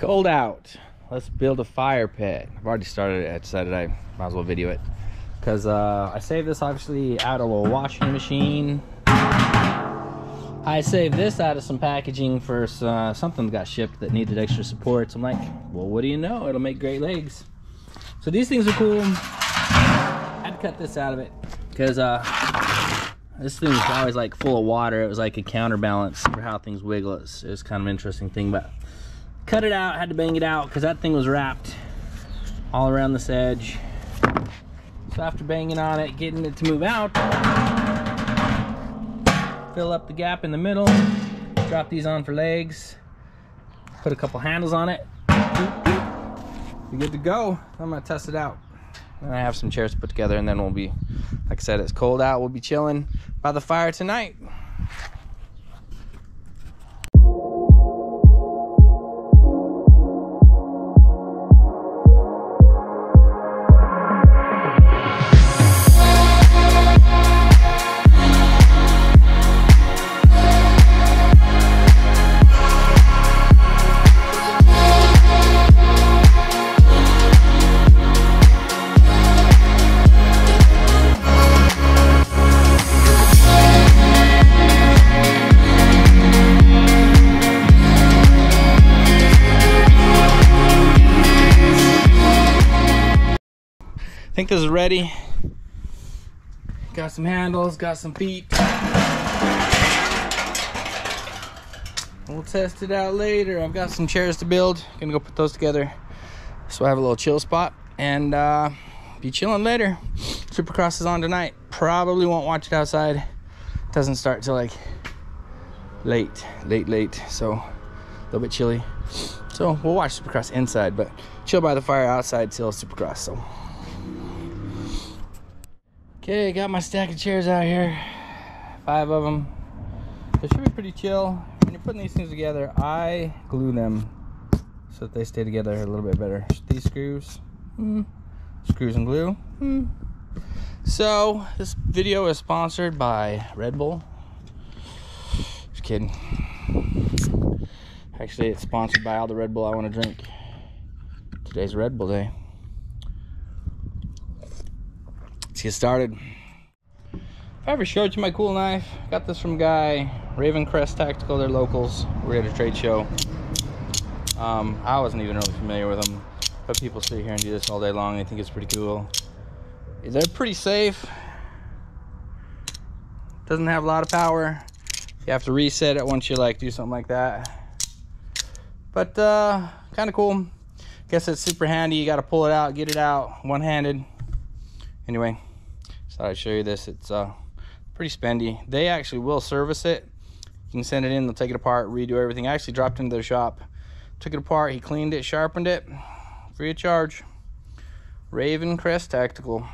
cold out. Let's build a fire pit. I've already started it. I decided I might as well video it. Because uh, I saved this obviously out of a washing machine. I saved this out of some packaging for uh, something that got shipped that needed extra support. So I'm like, well, what do you know? It'll make great legs. So these things are cool. I had to cut this out of it because uh, this thing was always like full of water. It was like a counterbalance for how things wiggle. It was, it was kind of an interesting thing, but cut it out, had to bang it out because that thing was wrapped all around this edge. So after banging on it, getting it to move out, fill up the gap in the middle, drop these on for legs, put a couple handles on it. Be good to go. I'm gonna test it out. And I have some chairs to put together and then we'll be, like I said, it's cold out. We'll be chilling by the fire tonight. Think this is ready. Got some handles, got some feet. We'll test it out later. I've got some chairs to build. Gonna go put those together. So I have a little chill spot and uh, be chilling later. Supercross is on tonight. Probably won't watch it outside. Doesn't start till like late, late, late. So a little bit chilly. So we'll watch Supercross inside, but chill by the fire outside till Supercross. So Okay, got my stack of chairs out here. Five of them. They should be pretty chill. When you're putting these things together, I glue them so that they stay together a little bit better. These screws, mm. screws and glue. Mm. So, this video is sponsored by Red Bull. Just kidding. Actually, it's sponsored by all the Red Bull I want to drink. Today's Red Bull Day. Let's get started. If I ever showed you my cool knife, got this from guy, Raven Crest Tactical, they're locals. We're at a trade show. Um, I wasn't even really familiar with them, but people sit here and do this all day long. They think it's pretty cool. They're pretty safe. Doesn't have a lot of power. You have to reset it once you like do something like that. But uh, kind of cool. Guess it's super handy. You got to pull it out, get it out one-handed. Anyway, thought I'd show you this. It's uh, pretty spendy. They actually will service it. You can send it in, they'll take it apart, redo everything. I actually dropped into their shop, took it apart, he cleaned it, sharpened it, free of charge. Raven Crest Tactical.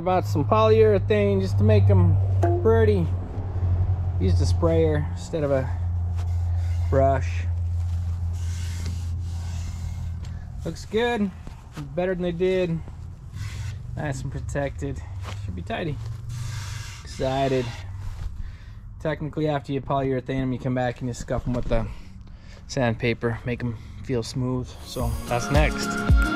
About some polyurethane just to make them pretty. Used a sprayer instead of a brush. Looks good. Better than they did. Nice and protected. Should be tidy. Excited. Technically, after you polyurethane them, you come back and you scuff them with the sandpaper, make them feel smooth. So that's next.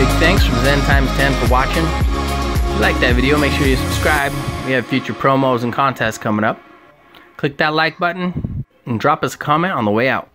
N times 10 for watching. If you like that video, make sure you subscribe. We have future promos and contests coming up. Click that like button and drop us a comment on the way out.